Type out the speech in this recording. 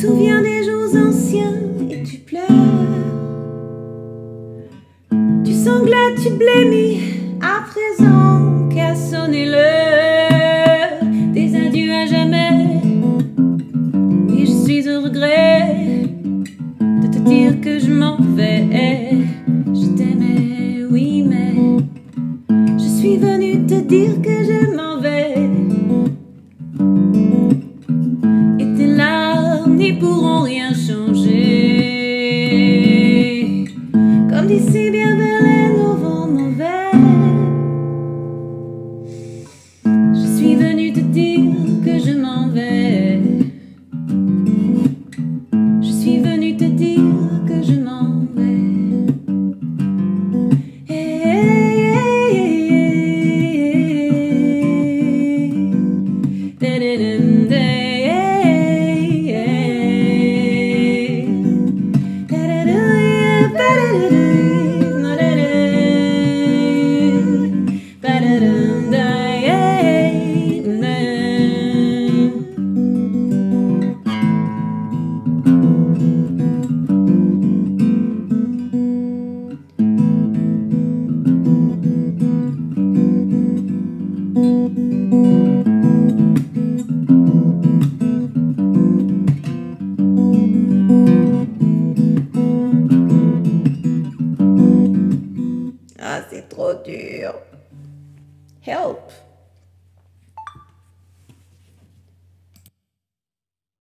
souviens des jours anciens et tu pleures. Tu sanglates, tu blémis à présent qu'à sonner l'heure des adieux à jamais. Oui, je suis au regret de te dire que je m'en vais. Je t'aimais, oui, mais je suis venue te dire que pourront rien changer. Comme d'ici bien Verlaine au vent mauvais. Je suis venue te dire que je m'en vais. Je suis venue te dire que je m'en vais. Hey, hey, hey, c'est trop dur. Help.